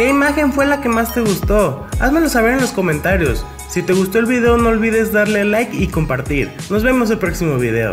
¿Qué imagen fue la que más te gustó? Házmelo saber en los comentarios. Si te gustó el video no olvides darle like y compartir. Nos vemos el próximo video.